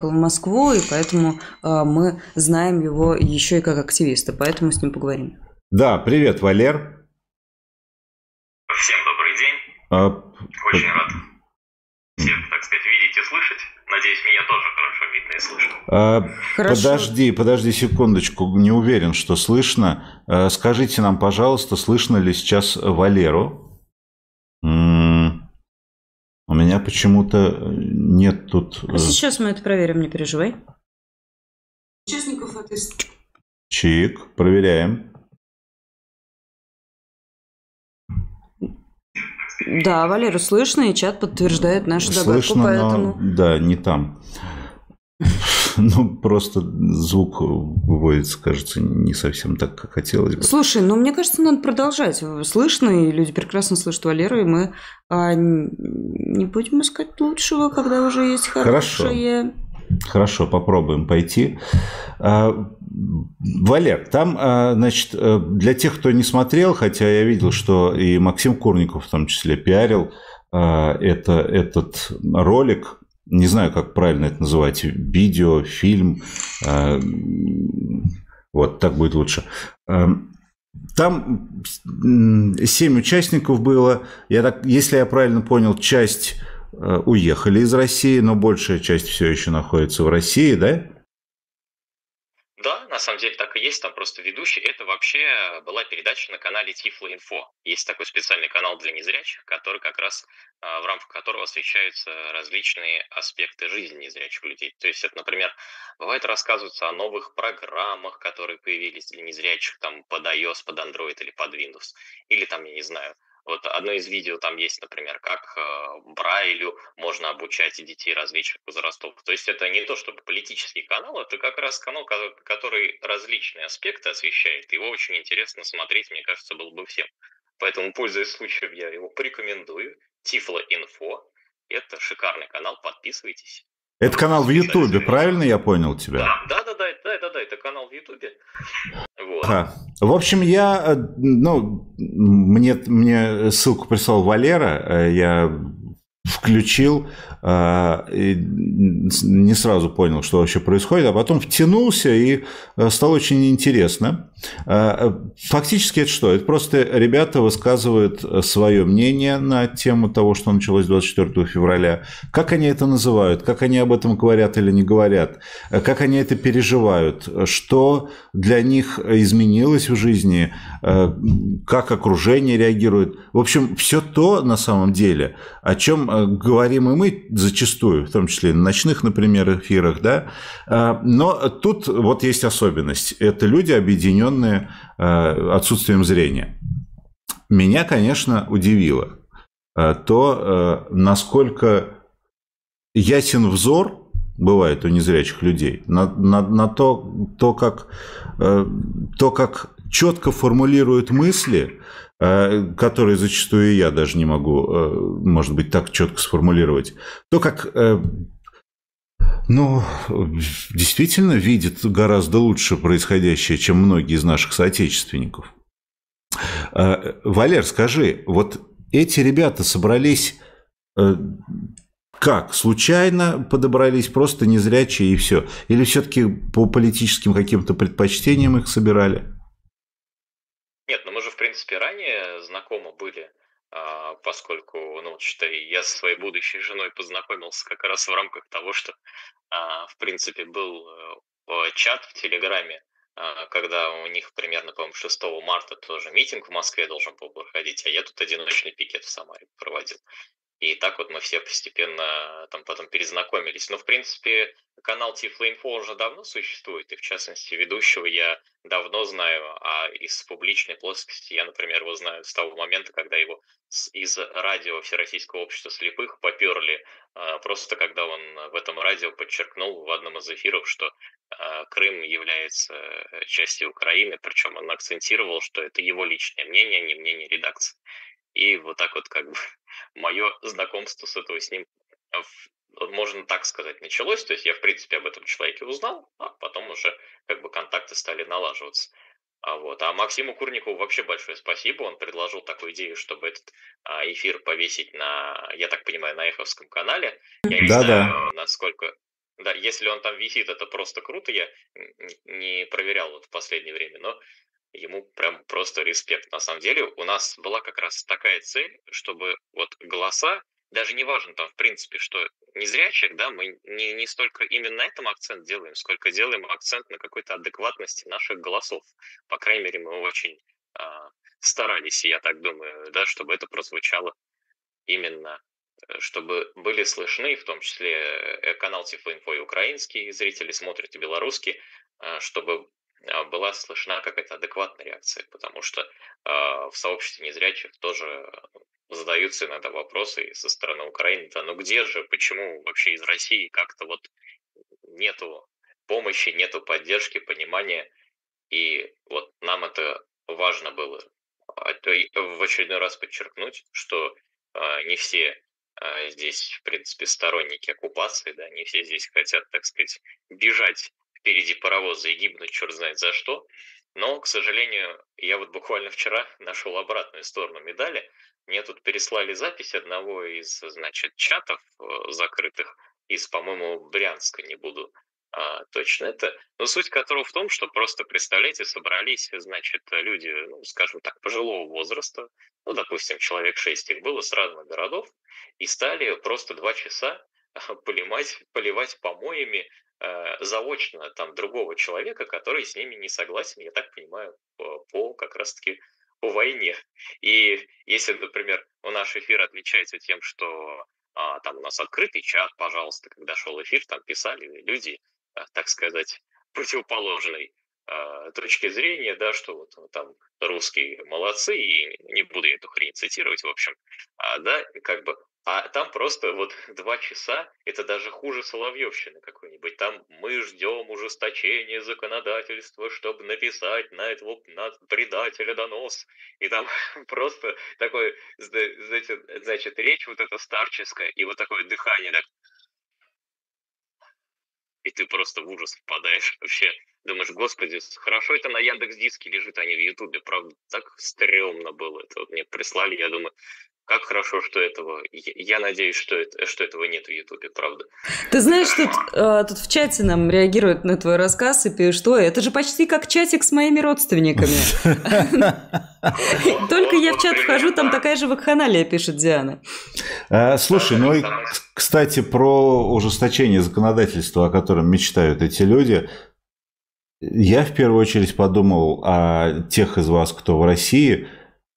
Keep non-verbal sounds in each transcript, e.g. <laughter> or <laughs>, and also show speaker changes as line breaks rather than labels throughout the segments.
в Москву, и поэтому э, мы знаем его еще и как активиста, поэтому с ним поговорим.
Да, привет, Валер.
Всем добрый день. А... Очень рад всех, так сказать, видеть и слышать. Надеюсь, меня тоже хорошо видно и слышно. А,
хорошо. Подожди, подожди секундочку, не уверен, что слышно. А, скажите нам, пожалуйста, слышно ли сейчас Валеру? У меня почему-то нет тут...
А сейчас мы это проверим, не переживай. Участников этой...
Чик, проверяем.
Да, Валеру слышно, и чат подтверждает нашу догадку,
слышно, поэтому... Но, да, не там. <laughs> Ну, просто звук выводится, кажется, не совсем так, как хотелось бы.
Слушай, ну, мне кажется, надо продолжать. Слышно, и люди прекрасно слышат Валеру, и мы а, не будем искать лучшего, когда уже есть хорошее.
Хорошо. Хорошо, попробуем пойти. А, Валер, там, а, значит, э, для тех, кто не смотрел, хотя я видел, что и Максим Курников в том числе пиарил а, это, этот ролик, не знаю, как правильно это называть, видео, фильм, э, вот так будет лучше. Э, там семь участников было. Я так, если я правильно понял, часть э, уехали из России, но большая часть все еще находится в России, да?
Да, на самом деле так и есть, там просто ведущий. Это вообще была передача на канале Тифло Инфо. Есть такой специальный канал для незрячих, который как раз, а, в рамках которого освещаются различные аспекты жизни незрячих людей. То есть это, например, бывает рассказывается о новых программах, которые появились для незрячих там под iOS, под Android или под Windows. Или там, я не знаю, вот одно из видео там есть, например, как э, Брайлю можно обучать детей различных возрастов. То есть это не то, чтобы политический канал, это как раз канал, который различные аспекты освещает. Его очень интересно смотреть, мне кажется, было бы всем. Поэтому, пользуясь случаем, я его порекомендую. Тифло Инфо. Это шикарный канал, подписывайтесь.
Это канал в Ютубе, правильно я понял тебя?
Да, да, да, да, да, да, это канал в Ютубе.
Вот. А, в общем, я, э, ну, мне, мне ссылку прислал Валера, э, я включил, а, не сразу понял, что вообще происходит, а потом втянулся и э, стало очень интересно. А, фактически это что? Это просто ребята высказывают свое мнение на тему того, что началось 24 февраля. Как они это называют? Как они об этом говорят или не говорят? Как они это переживают? Что для них изменилось в жизни? Как окружение реагирует? В общем, все то на самом деле, о чем Э, говорим и мы зачастую, в том числе на ночных, например, эфирах, да, э, но тут вот есть особенность. Это люди, объединенные э, отсутствием зрения. Меня, конечно, удивило то, насколько ясен взор бывает у незрячих людей, на, на, на то, то, как, то, как четко формулируют мысли, Э, которые зачастую я даже не могу, э, может быть, так четко сформулировать, то как э, ну, действительно видит гораздо лучше происходящее, чем многие из наших соотечественников. Валер, скажи, вот эти ребята собрались как? Случайно подобрались, просто незрячие и все? Или все-таки по политическим каким-то предпочтениям их собирали?
Нет, ну мы же, в принципе, ранее знакомы были, а, поскольку, ну, считай, я со своей будущей женой познакомился как раз в рамках того, что, а, в принципе, был э, чат в Телеграме, а, когда у них примерно, по-моему, 6 марта тоже митинг в Москве должен был проходить, а я тут одиночный пикет в Самаре проводил. И так вот мы все постепенно там потом перезнакомились. Но, в принципе, канал Info уже давно существует, и в частности ведущего я давно знаю, а из публичной плоскости я, например, его знаю с того момента, когда его из радио Всероссийского общества слепых поперли, а, просто когда он в этом радио подчеркнул в одном из эфиров, что а, Крым является частью Украины, причем он акцентировал, что это его личное мнение, а не мнение редакции. И вот так вот как бы <laughs> мое знакомство с этого с ним, можно так сказать, началось. То есть я, в принципе, об этом человеке узнал, а потом уже как бы контакты стали налаживаться. А, вот. а Максиму Курникову вообще большое спасибо. Он предложил такую идею, чтобы этот а, эфир повесить на, я так понимаю, на Эховском канале. Я не да, знаю, да. насколько Да, если он там висит, это просто круто, я не проверял вот в последнее время, но ему прям просто респект. На самом деле у нас была как раз такая цель, чтобы вот голоса, даже не важно там в принципе, что незрячих, да, мы не, не столько именно на этом акцент делаем, сколько делаем акцент на какой-то адекватности наших голосов. По крайней мере, мы очень э, старались, я так думаю, да, чтобы это прозвучало именно э, чтобы были слышны, в том числе э, канал Тифоинфо и украинские зрители смотрят и белорусские, э, чтобы а, была слышна какая-то адекватная реакция, потому что э, в сообществе незрячих тоже задаются иногда вопросы со стороны Украины, да, ну где же, почему вообще из России как-то вот нету помощи, нету поддержки, понимания, и вот нам это важно было в очередной раз подчеркнуть, что э, не все э, здесь, в принципе, сторонники оккупации, да, не все здесь хотят, так сказать, бежать впереди паровоза и гибнуть черт знает за что. Но, к сожалению, я вот буквально вчера <laughs> нашел обратную сторону медали. Мне тут переслали запись одного из, значит, чатов э, закрытых из, по-моему, Брянска, не буду а, точно это. Но суть которого в том, что просто, представляете, собрались, значит, люди, ну, скажем так, пожилого возраста, ну, допустим, человек шесть их было с разных городов, и стали просто два часа <laughs> поливать, поливать помоями заочно там другого человека, который с ними не согласен, я так понимаю, по, по как раз-таки по войне. И если, например, у наш эфир отличается тем, что а, там у нас открытый чат, пожалуйста, когда шел эфир, там писали люди, а, так сказать, <laughs> противоположной а, точки зрения, да, что вот там русские молодцы, и не буду эту хрень цитировать, в общем, а, да, как бы а там просто вот два часа, это даже хуже Соловьевщины какой-нибудь. Там мы ждем ужесточения законодательства, чтобы написать на этого на предателя донос. И там <laughs> просто такой, значит, значит, речь вот эта старческая, и вот такое дыхание, так. И ты просто в ужас впадаешь вообще. Думаешь, господи, хорошо это на Яндекс Диске лежит, а не в Ютубе. Правда, так стрёмно было. Это вот мне прислали, я думаю, как хорошо, что этого. Я надеюсь, что, это, что этого нет в Ютубе, правда.
Ты знаешь, тут, э, тут в чате нам реагируют на твой рассказ и пишут, что это же почти как чатик с моими родственниками. <laughs> Только я в чат вхожу, там такая же вакханалия, пишет Диана.
Э, слушай, ну и, кстати, про ужесточение законодательства, о котором мечтают эти люди, я в первую очередь подумал о тех из вас, кто в России.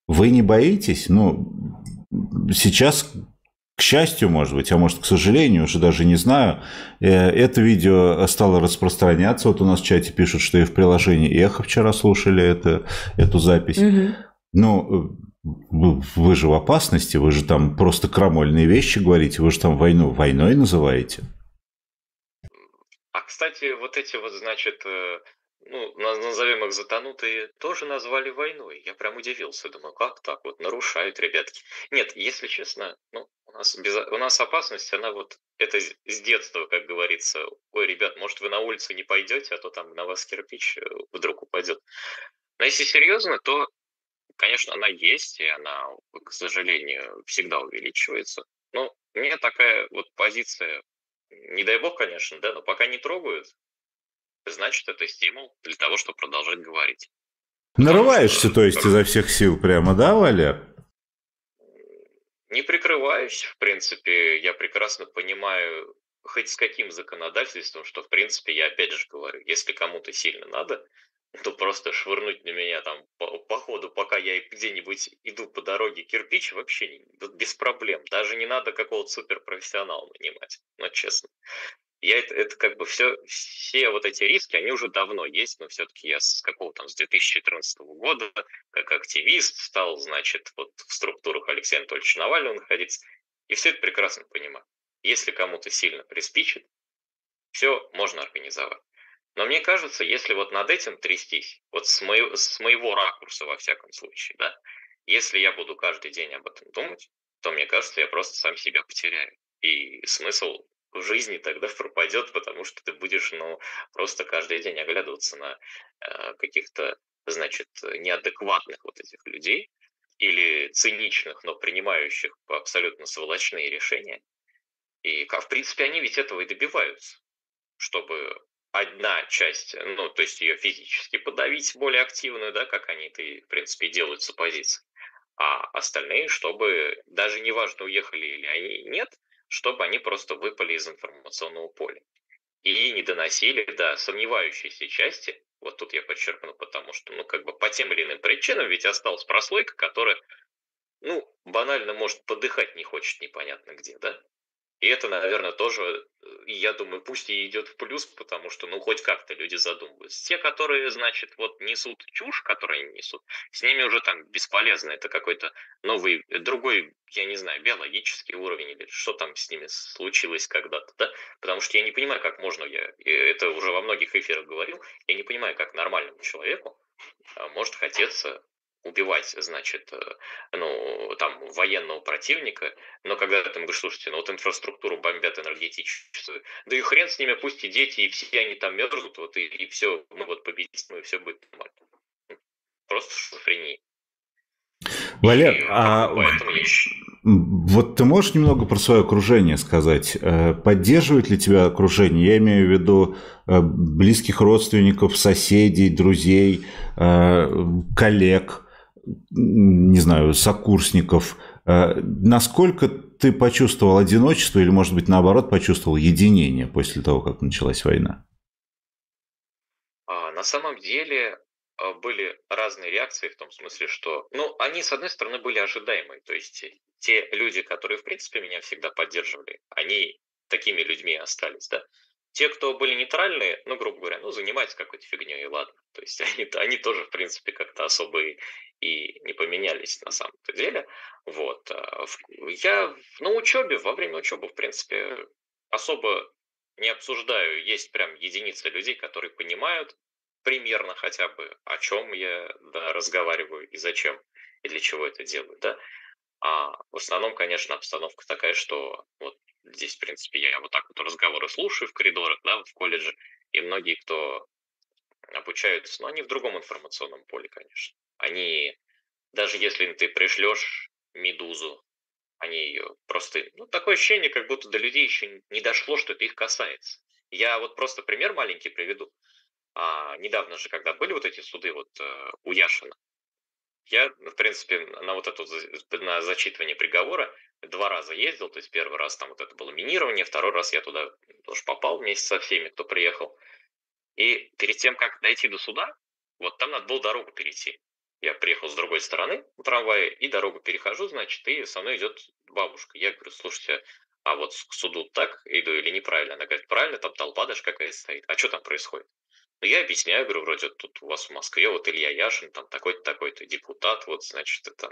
Вы не боитесь? Ну, сейчас, к счастью, может быть, а может, к сожалению, уже даже не знаю, э, это видео стало распространяться. Вот у нас в чате пишут, что и в приложении Эхо вчера слушали это, эту запись. Угу. Ну, вы же в опасности, вы же там просто крамольные вещи говорите, вы же там войну войной называете.
А, кстати, вот эти вот, значит, э, ну, назовем их затонутые, тоже назвали войной. Я прям удивился, думаю, как так вот, нарушают ребятки. Нет, если честно, ну, у нас, без, у нас опасность, она вот, это с детства, как говорится, ой, ребят, может вы на улицу не пойдете, а то там на вас кирпич э, вдруг упадет. Но если серьезно, то, конечно, она есть, и она, к сожалению, всегда увеличивается. Но мне такая вот позиция, не дай бог, конечно, да, но пока не трогают, значит, это стимул для того, чтобы продолжать говорить.
Нарываешься, что... то есть, изо всех сил прямо, да, Валер?
Не прикрываюсь, в принципе, я прекрасно понимаю хоть с каким законодательством, что, в принципе, я опять же говорю, если кому-то сильно надо, то просто швырнуть на меня там по, по ходу, пока я где-нибудь иду по дороге кирпич, вообще без проблем. Даже не надо какого-то суперпрофессионала нанимать, но честно я это, это как бы все, все вот эти риски, они уже давно есть, но все-таки я с какого там, с 2014 года, как активист стал, значит, вот в структурах Алексея Анатольевича Навального находиться, и все это прекрасно понимаю. Если кому-то сильно приспичит, все можно организовать. Но мне кажется, если вот над этим трястись, вот с, моего, с моего ракурса во всяком случае, да, если я буду каждый день об этом думать, то мне кажется, я просто сам себя потеряю. И смысл в жизни тогда <laughs> пропадет, потому что ты будешь, ну, просто каждый день оглядываться на э, каких-то, значит, неадекватных вот этих людей или циничных, но принимающих абсолютно сволочные решения. И, в принципе, они ведь этого и добиваются. чтобы одна часть, ну, то есть ее физически подавить более активную, да, как они это, в принципе, делают с оппозицией, а остальные, чтобы, даже неважно, уехали или они нет, чтобы они просто выпали из информационного поля и не доносили до сомневающейся части, вот тут я подчеркну, потому что, ну, как бы по тем или иным причинам ведь осталась прослойка, которая, ну, банально, может, подыхать не хочет непонятно где, да? И это, наверное, тоже, я думаю, пусть и идет в плюс, потому что, ну, хоть как-то люди задумываются. Те, которые, значит, вот несут чушь, которую они несут, с ними уже там бесполезно. Это какой-то новый, другой, я не знаю, биологический уровень или что там с ними случилось когда-то, да? Потому что я не понимаю, как можно, я это уже во многих эфирах говорил, я не понимаю, как нормальному человеку а, может хотеться убивать, значит, э, ну, там, военного противника, но когда ты говоришь, слушайте, ну вот инфраструктуру бомбят энергетическую, да и хрен с ними, пусть и дети, и все они там мерзнут, вот и, и все, мы вот победим, и все будет нормально. Просто шизофрения.
Валер, и, а я... вот ты можешь немного про свое окружение сказать? Э, поддерживает ли тебя окружение? Я имею в виду э, близких родственников, соседей, друзей, коллег – не знаю, сокурсников, э, насколько ты почувствовал одиночество или, может быть, наоборот, почувствовал единение после того, как началась война?
А, на самом деле а, были разные реакции в том смысле, что, ну, они, с одной стороны, были ожидаемые, то есть те люди, которые, в принципе, меня всегда поддерживали, они такими людьми остались, да. Те, кто были нейтральные, ну, грубо говоря, ну, занимаются какой-то фигней, и ладно. То есть <laughs> они, они тоже, в принципе, как-то особо и не поменялись на самом-то деле. Вот. А, я на учебе, во время учебы, в принципе, особо не обсуждаю. Есть прям единицы людей, которые понимают примерно хотя бы, о чем я да, разговариваю и зачем, и для чего это делаю. Да? А в основном, конечно, обстановка такая, что вот здесь, в принципе, я вот так вот разговоры слушаю в коридорах, да, в колледже, и многие, кто обучаются, но они в другом информационном поле, конечно. Они, даже если ты пришлешь медузу, они ее просто... Ну, такое ощущение, как будто до людей еще не дошло, что это их касается. Я вот просто пример маленький приведу. А, недавно же, когда были вот эти суды вот э, у Яшина, я, в принципе, на вот это на зачитывание приговора два раза ездил, то есть первый раз там вот это было минирование, второй раз я туда тоже попал вместе со всеми, кто приехал. И перед тем, как дойти до суда, вот там надо было дорогу перейти. Я приехал с другой стороны трамвае и дорогу перехожу, значит, и со мной идет бабушка. Я говорю, слушайте, а вот к суду так иду или неправильно? Она говорит, правильно, там толпа даже какая-то стоит. А что там происходит? Я объясняю, говорю, вроде тут у вас в Москве вот Илья Яшин, там такой-то, такой-то депутат, вот, значит, там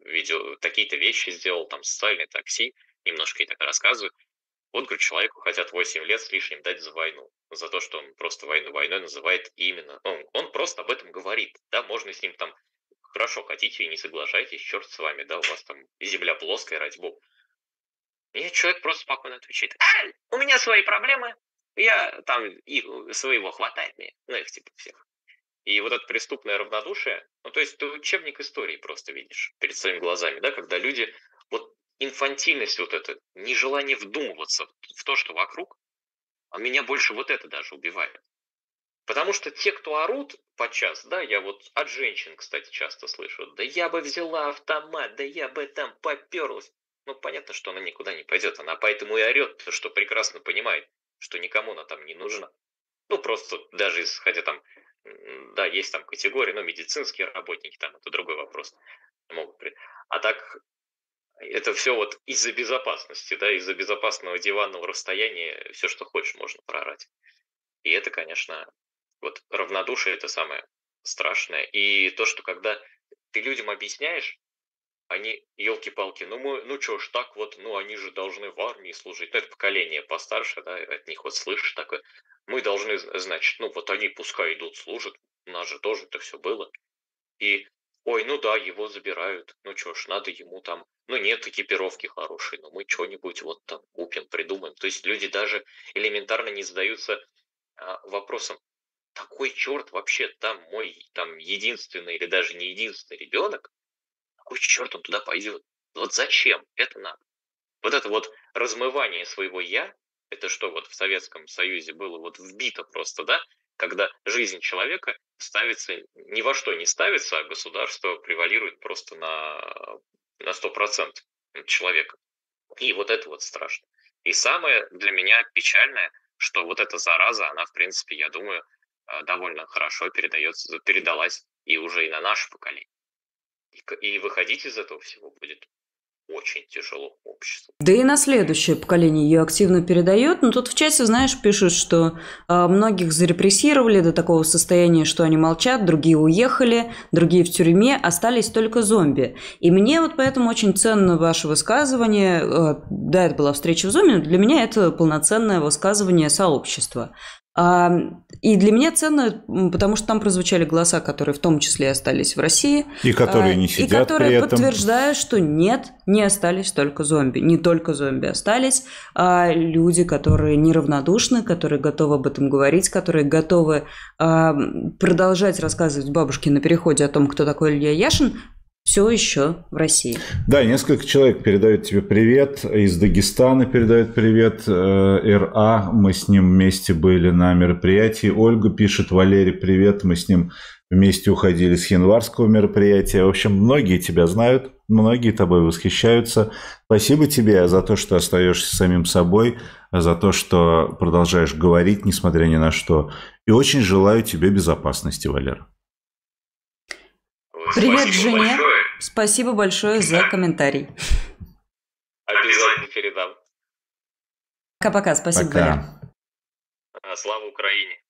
видео, такие-то вещи сделал, там социальное такси, немножко и так рассказываю. Вот, говорю, человеку хотят 8 лет с лишним дать за войну. За то, что он просто войну войной называет именно. Он, он просто об этом говорит. Да, можно с ним там, хорошо, хотите и не соглашайтесь, черт с вами, да, у вас там земля плоская, ради бога. И человек просто спокойно отвечает, а, у меня свои проблемы, я там, их своего хватает мне, ну их типа всех. И вот это преступное равнодушие, ну то есть ты учебник истории просто видишь перед своими глазами, да, когда люди вот инфантильность вот эта, нежелание вдумываться в то, что вокруг, а меня больше вот это даже убивает. Потому что те, кто орут подчас, да, я вот от женщин, кстати, часто слышу, да я бы взяла автомат, да я бы там поперлась. Ну, понятно, что она никуда не пойдет, она поэтому и орет, что прекрасно понимает, что никому она там не нужна. Ну, просто даже исходя там, да, есть там категории, но медицинские работники, там, это другой вопрос. Могут. А так, это все вот из-за безопасности, да, из-за безопасного диванного расстояния все, что хочешь, можно проорать. И это, конечно, вот равнодушие это самое страшное. И то, что когда ты людям объясняешь, они, елки-палки, ну мы, ну что ж так вот, ну они же должны в армии служить. Ну это поколение постарше, да, от них вот слышишь такое. Мы должны, значит, ну вот они пускай идут, служат, у нас же тоже это все было. И Ой, ну да, его забирают. Ну что ж, надо ему там... Ну нет экипировки хорошей, но мы что-нибудь вот там купим, придумаем. То есть люди даже элементарно не задаются а, вопросом, такой черт вообще там мой там единственный или даже не единственный ребенок, какой черт он туда пойдет? Вот зачем это надо? Вот это вот размывание своего «я», это что вот в Советском Союзе было вот вбито просто, да, когда жизнь человека ставится, ни во что не ставится, а государство превалирует просто на, на 100% человека. И вот это вот страшно. И самое для меня печальное, что вот эта зараза, она, в принципе, я думаю, э, довольно хорошо передается, передалась и уже и на наше поколение. И, и выходить из этого всего будет очень тяжело обществу.
Да и на следующее поколение ее активно передает. Но тут в чате, знаешь, пишут, что э, многих зарепрессировали до такого состояния, что они молчат, другие уехали, другие в тюрьме, остались только зомби. И мне вот поэтому очень ценно ваше высказывание. Э, да, это была встреча в зомби, но для меня это полноценное высказывание сообщества. И для меня ценно, потому что там прозвучали голоса, которые в том числе остались в России.
И которые не сидят
И которые
при этом.
подтверждают, что нет, не остались только зомби. Не только зомби остались, а люди, которые неравнодушны, которые готовы об этом говорить, которые готовы продолжать рассказывать бабушке на переходе о том, кто такой Илья Яшин, все еще в России.
Да, несколько человек передают тебе привет. Из Дагестана передают привет. Э, РА, мы с ним вместе были на мероприятии. Ольга пишет, Валерий, привет, мы с ним вместе уходили с январского мероприятия. В общем, многие тебя знают, многие тобой восхищаются. Спасибо тебе за то, что остаешься самим собой, за то, что продолжаешь говорить, несмотря ни на что. И очень желаю тебе безопасности, Валера.
Привет Спасибо жене. Большое. Спасибо большое за комментарий.
Обязательно передам.
Пока-пока. Спасибо, Пока. Валя.
Слава Украине.